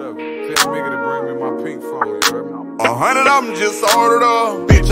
Whatever. Tell nigga to bring me my pink phone, you heard me? A hundred of them just ordered up. Bitch,